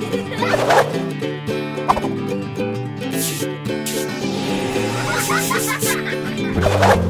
Ha ha ha ha!